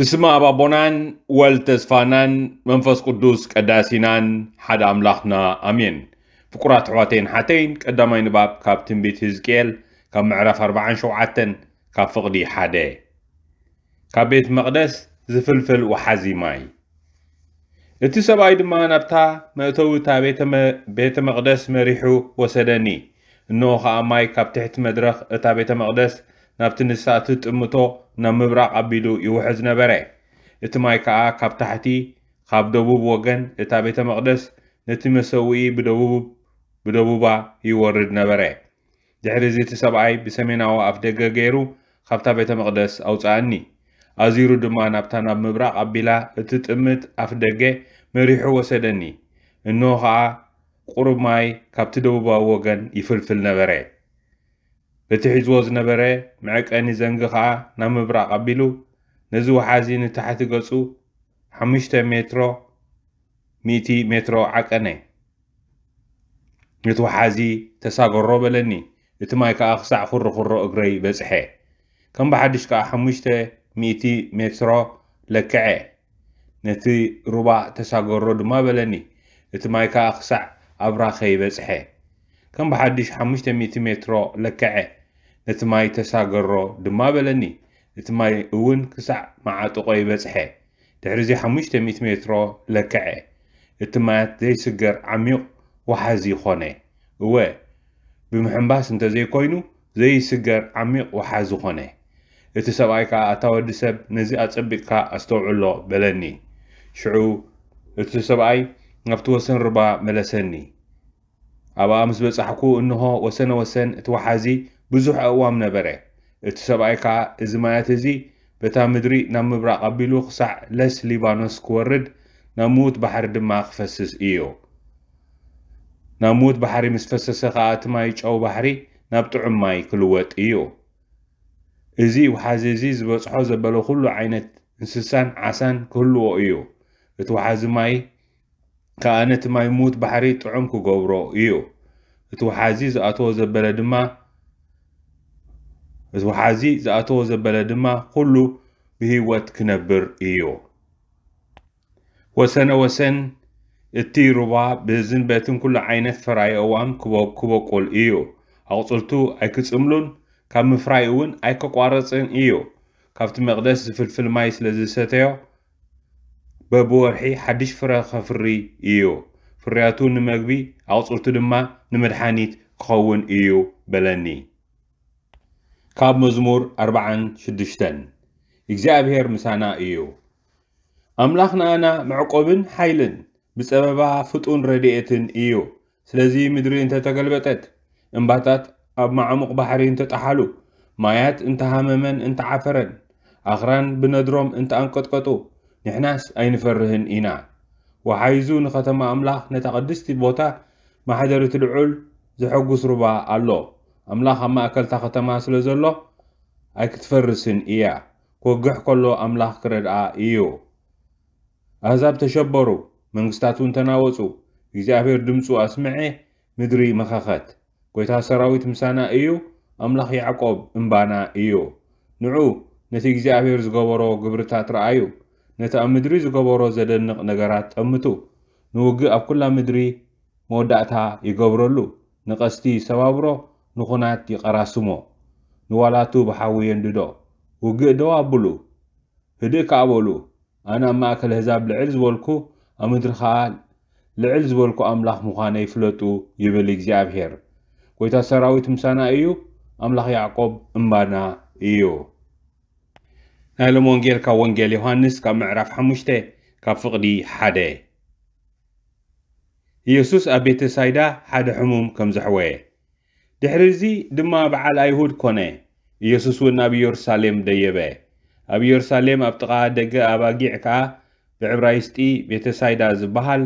بسم أبا بونان والتزفانان منفس قدوس قداسينان حد أملاحنا أمين فقرات عواتين حتين قدامين باب كاب تنبيت هزكيل كاب معرف أربعان شوعاتن كاب فقدي حده كاب بيت مقدس زفلفل وحزي ماي اتي سبا ما نبتا مأتو تا بيت, م... بيت مقدس مريحو وسدني نوخ أماي كاب تحت مدرخ تا بيت مقدس ናብቲ ንሳእቲ ጥምቶ ናብ ምብራቕ ኣቢሉ ይውሕዝ ነበረ እቲ ማይ ከዓ ካብ ታሕቲ ካብ ደቡብ ወገን እታ ቤተ መቕደስ ነቲ መሰዊኢ ብደቡብ ብደቡባ ይወርድ ነበረ ድሕሪ እዚ እቲ ሰብኣይ ብሰሜናዊ ኣፍደገ ገይሩ ካብታ ቤተ መቕደስ ኣውፃእኒ ኣዚሩ ድማ ናብታ ናብ ምብራቕ ኣቢላ እቲ ጥምት ኣፍደገ መሪሑ ወሰደኒ እንሆ ከዓ ቁሩብ ማይ ካብቲ ደቡባዊ ወገን ይፍልፍል ነበረ እቲ ሒዝዎ ዝነበረ መዐቀኒ ዘንጊ ከዓ ናብ ምብራቕ ኣቢሉ ነዚ ወሓዚ ንታሕቲ ገጹ 5 ሜትሮ 100 ሜትሮ ዓቀነ እቲ ወሓዚ ተሳገሮ በለኒ እቲ ማይ ከዓ ክሳዕ ኩርኩሮ እግረይ በፅሐ ከም ብሓድሽ ከዓ 5 100 ሜትሮ ለክዐ ነቲ ሩባ ተሳገሮ ድማ በለኒ እቲ ማይ ከዓ ክሳዕ ኣብራኸ ይበፅሐ ከም ብሓድሽ 500 ሜትሮ ለክዐ እቲ ማይ ተሳገሮ ድማ በለኒ እቲ ማይ እውን ክሳዕ መዓጥቆ ይበፅሐ ድሕሪዚ 500 ሜትሮ ለክዐ እቲ ማያት ዘይስገር ዓሚቕ ወሓዚ ኾነ እወ ብምሕምባስ እንተዘይኮይኑ ዘይስገር ዓሚቕ ወሓዚ ኾነ እቲ ሰብኣይ ከዓ እታ ወዲ ሰብ ነዚ ኣፀቢቕካ ኣስተውዕሎ በለኒ ሽዑ እቲ ሰብኣይ ናብቲ ወሰን ርባ መለሰኒ ኣብኣ ምስ በፃሕኩ እንሆ ወሰነ ወሰን እቲ ወሓዚ ብዙሕ ኣእዋም ነበረ እቲ ሰብኣይ ከዓ እዚ ማያት እዚ በታ ምድሪ ናብ ምብራቕ ኣቢሉ ክሳዕ ለስ ሊባኖስ ክወርድ ናብ ምዉት ባሕሪ ድማ ክፈስስ እዩ ናብ ምዉት ባሕሪ ምስ ፈሰሰ ከዓ እቲ ማይ ጨው ባሕሪ ናብ ጥዑም ማይ ክልወጥ እዩ እዚ ወሓዚ እዚ ዝበፅሖ ዘበለ ኩሉ ዓይነት እንስሳን ዓሳን ክህልዎ እዩ እቲ ወሓዚ ማይ ከዓ ነቲ ማይ ምዉት ባሕሪ ጥዑም ክገብሮ እዩ እቲ ወሓዚ ዝኣተዎ ዘበለ ድማ از وحازی زعتو زبلد ما خلو به وقت کنبر ایو. وسن وسن اتی روا به زن بهتون کل عینت فرای اوام کبو کبو کل ایو. عقلتو ایکس املون کام فرای اون ایکو قارصن ایو. کفت مقدس فل فل مایس لذیسته. ببورحی حدش فرخ فری ایو. فریاتون نمگی عقلتو دم ما نمرحانیت قوون ایو بلنی. ካብ መዝሙር 46 እግዚኣብሔር ምሳና እዩ ኣምላኽናኣና መዕቆብን ሓይልን ብፀበባ ፍጡን ረድኤትን እዩ ስለዚ ምድሪ እንተተገልበጠት እምባታት ኣብ ማዕሙቕ ባሕሪ እንተጠሓሉ ማያት እንተሃመመን እንተዓፈረን ኣኽራን ብነድሮም እንተኣንቀጥቀጡ ንሕናስ ኣይንፈርህን ኢና ወሓይዙ ንኸተማ ኣምላኽ ነታ ቅድስቲ ቦታ ማሕደሪት ልዑል ዘሐጉስ ሩባ ኣሎ ኣምላኽ ኣብ ማእከልታ ከተማ ስለ ዘሎ ኣይክትፈርስን እያ ክወግሕ ከሎ ኣምላኽ ክረድኣ እዩ ኣህዛብ ተሸበሩ መንግስታት እውን ተናወፁ እግዚኣብሔር ድምፁ ኣስምዐ ምድሪ መኸኸት ጎይታ ሰራዊት ምሳና እዩ ኣምላኽ ያዕቆብ እምባና እዩ ንዑ ነቲ እግዚኣብሔር ዝገበሮ ግብርታት ረኣዩ ነቲ ኣብ ምድሪ ዝገበሮ ዘደንቕ ነገራት ጠምቱ ንውግእ ኣብ ኩላ ምድሪ መወዳእታ ይገብረሉ ንቐስቲ ሰባብሮ ንኹናት ይቐራስሞ ንዋላቱ ብሓዊ የንድዶ ውግእ ዶ ኣብሉ ህድእ ካኣበሉ ኣነ ኣብ ማእከል ህዛብ ልዕል ዝበልኩ ኣብ ምድሪ ከዓ ልዕል ዝበልኩ ኣምላኽ ምዃነ ይፍለጡ ይብል እግዚኣብሄር ጎይታ ሰራዊት ምሳና እዩ ኣምላኽ ያዕቆብ እምባና እዩ ናይ ሎም ወንጌል ካብ ወንጌል ዮሃንስ ካብ ምዕራፍ 5 ካብ ፍቕዲ ሓደ ኢየሱስ ኣብ ቤተ ሳይዳ ሓደ ሕሙም ከም ዘሕወየ ድሕሪ እዚ ድማ በዓል ኣይሁድ ኮነ ኢየሱስ እውን ኣብ ኢየሩሳሌም ደየበ ኣብ ኢየሩሳሌም ኣብ ጥቓ ደገ ኣባጊዕ ከዓ ብዕብራይስጢ ቤተሳይዳ ዝበሃል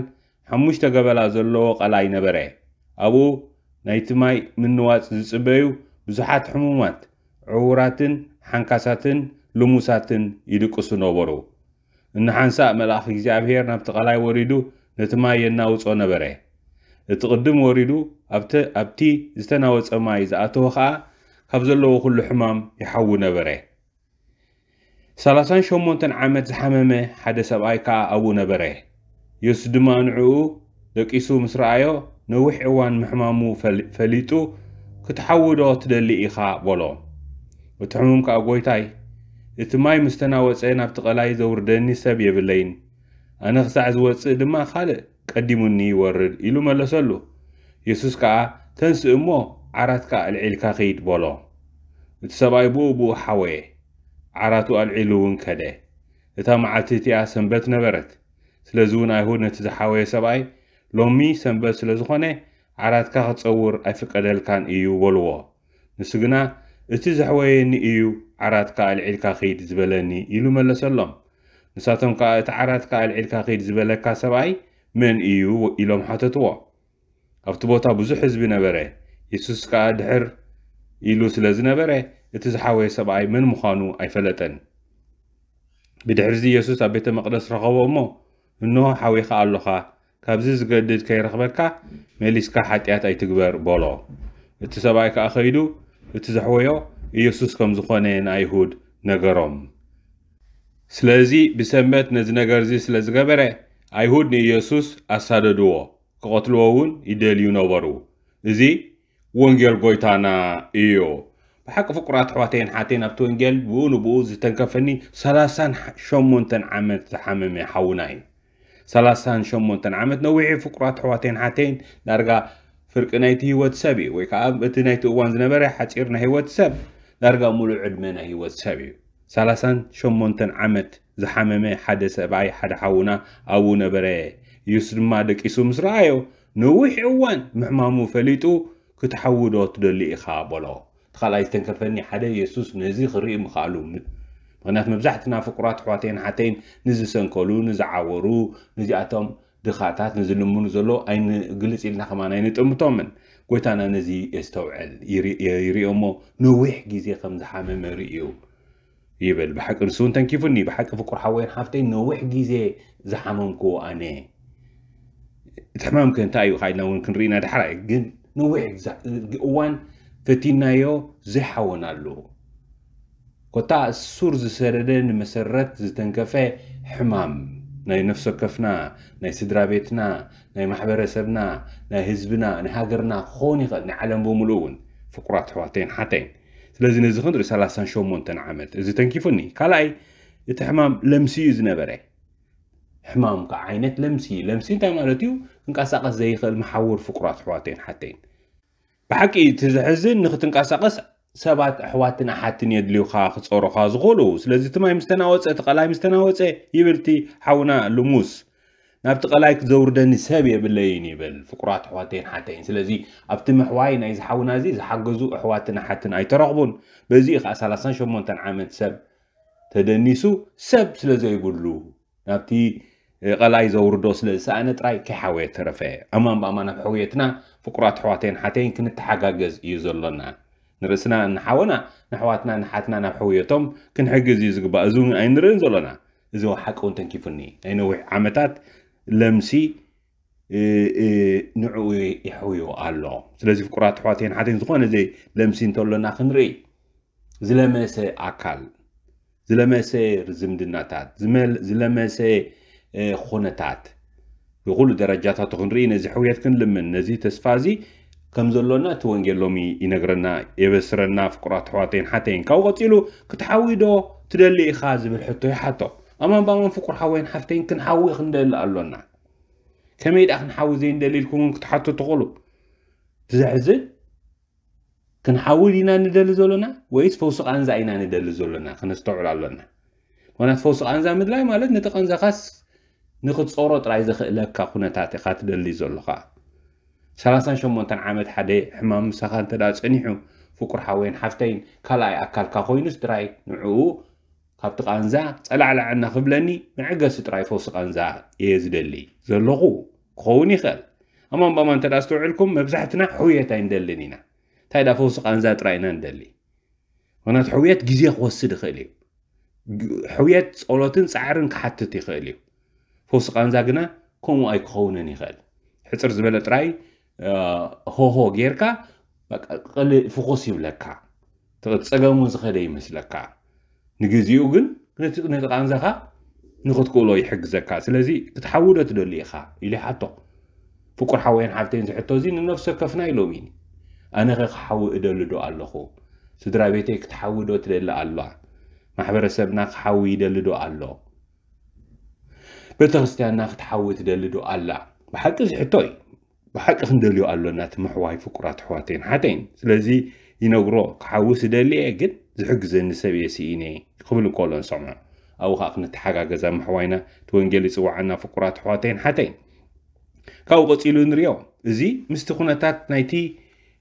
ሓሙሽተ ገበላ ዘለዎ ቐላይ ነበረ ኣብኡ ናይቲ ማይ ምንዋፅ ዝፅበዩ ብዙሓት ሕሙማት ዕዉራትን ሓንካሳትን ልሙሳትን ይድቅሱ ነበሩ እንሓንሳእ መልኣኽ እግዚኣብሔር ናብቲ ቐላይ ወሪዱ ነቲ ማይ የናውፆ ነበረ እቲ ቅድም ወሪዱ ኣብቲ ዝተናወፀ ማይ ዝኣተወ ከዓ ካብ ዘለዎ ኩሉ ሕማም ይሓዊ ነበረ 38 ዓመት ዝሓመመ ሓደ ሰብኣይ ከዓ ኣብኡ ነበረ የሱስ ድማ ንዕኡ ደቂሱ ምስ ረኣዮ ነዊሕ እዋን ምሕማሙ ፈሊጡ ክትሓውዶ ትደሊ ኢኻ በሎ እቲ ሕሙም ከዓ ጐይታይ እቲ ማይ ምስ ተናወፀ ናብቲ ቐላይ ዘውርደኒ ሰብ የብለይን ኣነ ክሳዕ ዝወፅእ ድማ ኻልእ ቀዲሙኒ ይወርድ ኢሉ መለሰሉ የሱስ ከዓ ተንስ እሞ ዓራትካ ኣልዒልካ ኸይድ በሎ እቲ ሰብኣይ ብኡብኡ ሓወየ ዓራቱ ኣልዒሉ እውን ከደ እታ መዓልቲ እቲኣ ሰንበት ነበረት ስለዚ እውን ኣይሁድ ነቲ ዝሓወየ ሰብኣይ ሎሚ ሰንበት ስለ ዝኾነ ዓራትካ ክትፀውር ኣይፍቀደልካን እዩ በልዎ ንሱ ግና እቲ ዘሕወየኒ እዩ ዓራትካ ኣልዒልካ ኸይድ ዝበለኒ ኢሉ መለሰሎም ንሳቶም ከዓ እቲ ዓራትካ ኣልዒልካ ኸይድ ዝበለካ ሰብኣይ መን እዩ ኢሎም ሓተትዎ ኣብቲ ቦታ ብዙሕ ህዝቢ ነበረ የሱስ ከዓ ድሕር ኢሉ ስለ ዝነበረ እቲ ዝሓወየ ሰብኣይ መን ምዃኑ ኣይፈለጠን ብድሕርዚ ኢየሱስ ኣብ ቤተ መቕደስ ረኸቦ እሞ እንሆ ሓዊኻ ኣለኻ ካብዚ ዝገድድ ከይረኽበካ መሊስካ ሓጢኣት ኣይትግበር በሎ እቲ ሰብኣይ ከዓ ኸይዱ እቲ ዘሕወዮ ኢየሱስ ከም ዝኾነ ንኣይሁድ ነገሮም ስለዚ ብሰንበት ነዚ ነገር እዚ ስለ ዝገበረ ኣይሁድ ንኢየሱስ ኣሳደድዎ ክቐትልዎ እውን ይደልዩ ነበሩ እዚ ወንጌል ጎይታና እዩ ብሓቂ ፍቁራት ኣሕዋተይን ሓተይን ኣብቲ ወንጌል ብኡ ንብኡ ዝተንከፈኒ 38 ዓመት ዝሓመመ ሓውና እዩ 38 ዓመት ነዊሒ ፍቁራት ኣሕዋተይን ሓተይን ዳርጋ ፍርቂ ናይቲ ህይወት ሰብ እዩ ወይ ከዓ እቲ ናይቲ እዋን ዝነበረ ሓፂር ናይ ህይወት ሰብ ዳርጋ ሙሉእ ዕድመ ናይ ህይወት ሰብ እዩ 38 ዓመት ዝሓመመ ሓደ ሰብይ ሓደ ሓዉና ኣብኡ ነበረ የሱ ድማ ደቂሱ ምስ ረኣዮ ንዊሕ እዋን ምሕማሙ ፈሊጡ ክትሓውዶ ትደሊ ኢኻ በሎ ተኻልኣይ ዝተንከርፈኒ ሓደ የሱስ ነዚ ኽርኢ ምኽኣሉ ምኽንያቱ መብዛሕትና ፍኩራት ኣሕዋተይን ሓተይን ንዝሰንከሉ ንዝዓወሩ ንዚኣቶም ድኻእታት ንዝልምኑ ዘሎ ኣይኒ ግልፂ ኢልና ኸማ ናይኒጥምቶምን ጐይታና ነዚ የስተውዕል ይርዮ እሞ ንዊሕ ግዜ ከም ዝሓመመ ርኢ እዩ ይብል ብሓቂ ንሱ እንተንኪፉኒ ብሓቂ ፍቁር ሓወይን ሓፍተይ ነዊሕ ግዜ ዝሓመምክዎ ኣነ እቲ ሕማም ከ እንታይ እዩ ካኢልና እውን ክንርኢና ድሓራ ግን ነዊሕ እዋን ፈቲናዮ ዘይሓወናሉ ኮታ ሱር ዝሰደደ ንመሰረት ዝተንከፈ ሕማም ናይ ነፍሲ ወከፍና ናይ ስድራ ቤትና ናይ ማሕበረሰብና ናይ ህዝብና ናይ ሃገርና ክኸውን ይኽእል ናይ ዓለም ብምሉእ እውን ፍቁራት ኣሕዋተይን ሓተይን سلازي نزخن دري سلاسان شو مونتن عملت ازي تنكيفوني كالاي اتي حمام لمسي ازنبري حمام كا عينت لمسي لمسي انتا مالتيو انكا ساقس زيخل محاور فقرات حواتين حتين بحكي تزحزن نخت انكا ساقس سبات حواتنا حاتن يدليو خا خصورو خا زغولو سلازي تماي مستناوز اتقالاي مستناوز يبرتي حونا لموس نابت قلايك زوردني سبي بالليني بالفقرات حواتين حتىين سلزي أبتم حواي نايز حاونا زي زحجزو حواتنا حتىنا أي ترغبون بزي خ أصلاً شو مونتن عامل سب تدنيسو سب سلزي يقولو نابتي قلاي زوردو سلزي أنا تراي كحوي ترفع أما بما نحويتنا فقرات حواتين حتىين كنت حجز يزولنا نرسنا نحونا نحواتنا نحتنا نحويتهم كن حجز يزق بأزون أين رين زولنا إذا حق أنت كيفني أنا وعمتات لمسي نعوي يحويو الله سلازي فكرات حواتين حاتين زخوان زي لمسي نتولو ناخنري زلمسي أكل زلمسي رزمدناتات زلمسي خونتات يقول درجات تغنري نزي حويات كن لمن نزي تسفازي كم زلونا توانجي لومي ينقرنا يبسرنا فكرات حواتين حاتين كاو غطيلو كتحويدو تدلي خازب الحطو يحطو أما بقى من فكر حوين حفتين كن حوي خندل ألونا كم يد أخن حوي زين دليل كون كتحط تغلب تزعز كن حوي لنا ندل زولنا ويس فوسق أنزا إنا ندل زولنا خن استوعل ألونا وانا فوسق أنزا مدلاي مالد نتق أنزا خاص نخد صورة رايز خلك كونة تعطي خات دليل زولقة ثلاثة شو مونتن عمد حدا حمام سخان تدا سنحو فكر حوين حفتين كلاي أكل كخوينس دراي نعوه هبت قانزا تلع على عنا خبلني معجس تراي فوس قانزا يزدلي زلقو خوني خل أما بما أنت راستوع لكم مبزحتنا حوية تاين دلنينا تايدا فوس قانزا تراينا ندلي وانا حوية جزية خوص دخلي حوية صولتن سعرن كحتتي خلي فوس قانزا قنا كم أي خونني خل حصر زبالة تراي آه هو هو غيركا بقى قل فوقسي بلكا تغطسقا مزخدي مثلكا نجزيو جن نت نتقان زخا نخد كولو يحق زكا سلازي تتحول تدلي خا إلي حطو فكر حوين حالتين تحطو زين النفس كفنا يلومين أنا غير حاو إدل دو ألخو سدرا بيتك تحول تدل الله ما حبر سبنا حاو إدل دو ألخو بتغستيان ناخد حاو تدل دو الله بحق زحطوي بحق خندليو ألو نات محواي فكرات حواتين حتين سلازي ينقرو حاوس دالي اجد زحك زين سبي سيني قبل كولون سمع او خاق نتحقا قزا محوينا توانجيلي سواعنا فقرات حواتين حتين كاو قتيلون ريو زي مستخونا تات نايتي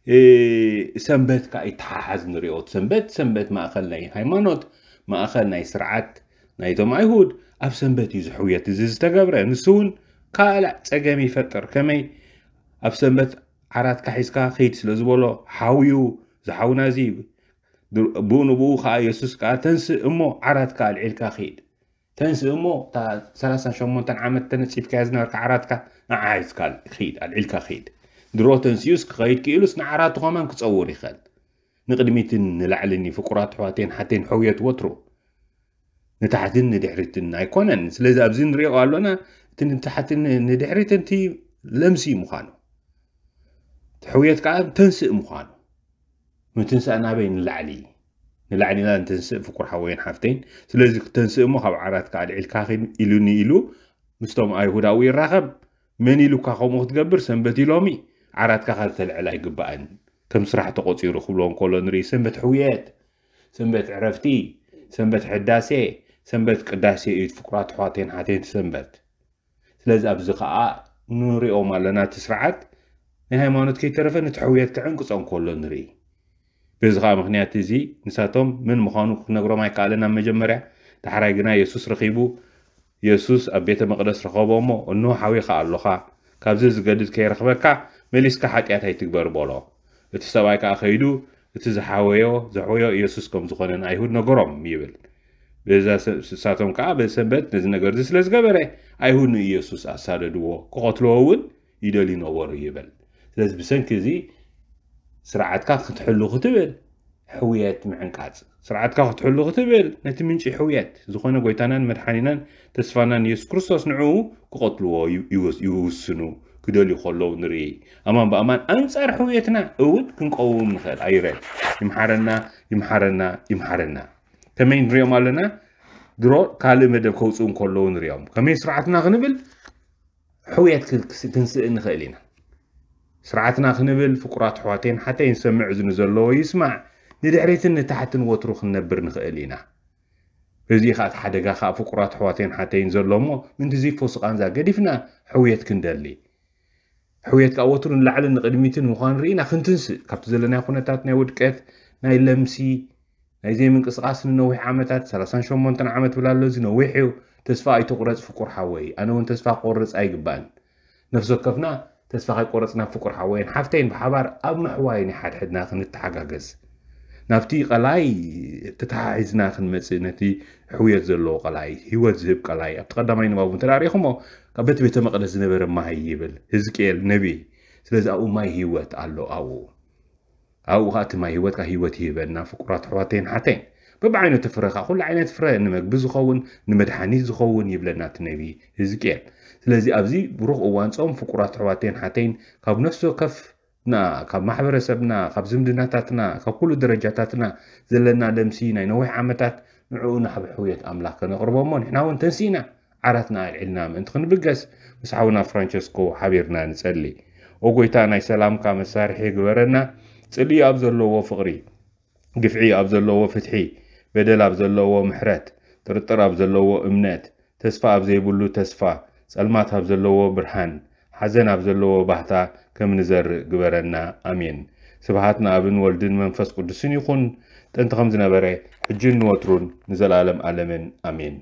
إيه، سنبت كا اتحاز نريو سنبت سنبت ما اخل ناي هايمانوت ما اخل ناي سرعات نايتو مايهود اب سنبت يزحوية تزيز تقابره نسون كالا تقامي فتر كمي اب سنبت عرات كحيز كا خيت سلزبولو حاويو ዝሓውና እዚ ብንብኡ ከዓ የሱስ ከዓ ተንስእ እሞ ዓራትካ ልዒልካ ኸይድ ተንስእ እሞ 38 ዓመት ተነፂፍካዮ ዝነበርካ ዓራትካ ንዓይዝካ ኸይድ ኣልዒልካ ኸይድ ድሮ ተንስዩስ ክኸይድ ክኢሉስ ንዓራቱ ኸማን ክፀውር ይኽእል ንቅድሚትን ንላዕልን ፍቁራት ኣሕዋተይን ሓተይን ሕውየት ወትሮ ንታሕትን ንድሕሪትን ኣይኮነን ስለዚ ኣብዚ ንሪኦ ኣሎና እቲ ንታሕትን ንድሕሪትን እቲ ለምሲ ምዃኑ ሕውየት ከዓ ተንስእ ምዃኑ متنسى أنا بين العلي العلي لا تنسى فكر حوين حافتين سلزك تنسى مو خب عرات قاعد الكاخين إلوني إلو مستوم أيه هدا وين رغب من إلو كاخو مختقبر سنبتي لامي عرات كاخر تلعلا يقبان كم سرح تقوتي رخبلون كولون ري سنبت حويات سنبت عرفتي سنبت حداسي سنبت قداسي إيد فكرات حواتين حاتين سنبت سلز أبزقاء نوري أو مالنا تسرعت نهاية ما نتكي ترفن تحويات كعنقص أن كولون ري በዚ ከዓ ምክንያት እዚ ንሳቶም ምን ምዃኑ ክነግሮም ኣይከኣለና መጀመርያ ዳሕራይ ግና የሱስ ረኺቡ የሱስ ኣብ ቤተ መቕደስ ረኸቦ እሞ እኖ ሓዊኻ ኣለኻ ካብዚ ዝገድድ ከይረኽበካ መሊስካ ሓጢኣት ኣይትግበር በሎ እቲ ሰብኣይ ከዓ ከይዱ እቲ ዝሓወዮ ዘሕወዮ ኢየሱስ ከም ዝኾነን ኣይሁድ ነገሮም ይብል በዛ ንሳቶም ከዓ በሰንበት ነዚ ነገር እዚ ስለ ዝገበረ ኣይሁድ ንኢየሱስ ኣሳደድዎ ክቐትልዎ እውን ይደልዩ ነበሩ ይብል ስለዚ ብሰንኪ እዚ ስርዓትካ ክትሕሉ ክትብል ሕውየት ምዕንቃፅ ስርዓትካ ክትሕሉ ክትብል ነቲ ምንጪ ሕውየት ዝኾነ ጎይታናን መድሓኒናን ተስፋናን የሱስ ክርስቶስ ንዕኡ ክቐትልዎ ይውስኑ ክደልዩ ከለዉ ንርኢ ኣማን ብኣማን ኣንጻር ሕውየትና እውን ክንቀውም ንኽእል ኣይረድ ይምሓረና ይምሓረና ይምሓረና ከመይ ንሪኦም ኣለና ድሮ ካልእ መደብ ከውፅኡ ከለዉ ንሪኦም ከመይ ስርዓትና ክንብል ሕውየት ክንስእ ንኽእል ኢና ስርዓትና ክንብል ፍቁራት ኣሕዋተይን ሓተይን ሰምዕ ዝኑ ዘለዎ ይስማዕ ንድሕሪትን ንታሕትን ወትሩ ክንነብር ንኽእል ኢና እዚ ከዓ እቲ ሓደጋ ከዓ ፍቁራት ኣሕዋተይን ሓተይን ዘሎ እሞ ምንቲ ዘይፈስቃንዛ ገዲፍና ሕውየት ክንደሊ ሕውየት ካብ ወትሩ ንላዕልን ንቕድሚትን ምዃኑ ርኢና ክንትንስእ ካብቲ ዘለና ኩነታት ናይ ውድቀት ናይ ለምሲ ናይ ዘይምንቅስቃስ ንነዊሕ ዓመታት 38 ዓመት ብላ ኣሎ ዝነዊሕ እዩ ተስፋ ኣይተቑረፅ ፍቁር ሓወይ ኣነ እውን ተስፋ ክቆርፅ ኣይግባእን ነፍሲ ወከፍና تسفخي قرصنا فقر حوين حفتين بحبار أب محوين حد حد ناخن التحقاقز نفتي قلاي تتحعز ناخن مثل نتي حوية زلو قلاي هو زهب قلاي أبتقدم عين بابون تلاري خمو قبت بيت مقدس نبر ما هيبل هزكيل نبي سلز أو ما هيوت ألو أو أو خات ما هيوت كهيوت هيبل نفقرات حواتين حتين ببعينو تفرقة كل عينة فرق نمك بزخون نمدحاني زخون يبلنات نبي هزكيل ስለዚ ኣብዚ ብሩኽ እዋን ፆም ፍቁራት ኣሕዋተይን ሓተይን ካብ ነፍሲ ከፍ ካብ ማሕበረሰብና ካብ ዝምድናታትና ካብ ኩሉ ደረጃታትና ዘለና ደምሲ ናይ ነዊሕ ዓመታት ንዕኡ ናብ ሕውየት ኣምላኽ ከነቕርቦሞ ንሕና እውን ተንሲኢና ዓራትና ኣልዕልና ምእንቲ ክንብገስ ምስ ሓውና ፍራንቸስኮ ሓቢርና ንጸሊ ኦ ጎይታ ናይ ሰላምካ መሳርሒ ግበረና ጽልዩ ኣብ ዘለዎ ፍቕሪ ግፍዒ ኣብ ዘለዎ ፍትሒ በደል ኣብ ዘለዎ ምሕረት ጥርጥር ኣብ ዘለዎ እምነት ተስፋ ኣብ ዘይብሉ ተስፋ ጸልማት ኣብ ዘለዎ ብርሃን ሓዘን ኣብ ዘለዎ ባህታ ከም ንዘርእ ግበረና ኣሜን ስብሓት ንኣብን ወልድን መንፈስ ቅዱስን ይኹን ጥንቲ ከም ዝነበረ ሕጂን ንወትሩን ንዘለኣለም ኣለምን ኣሜን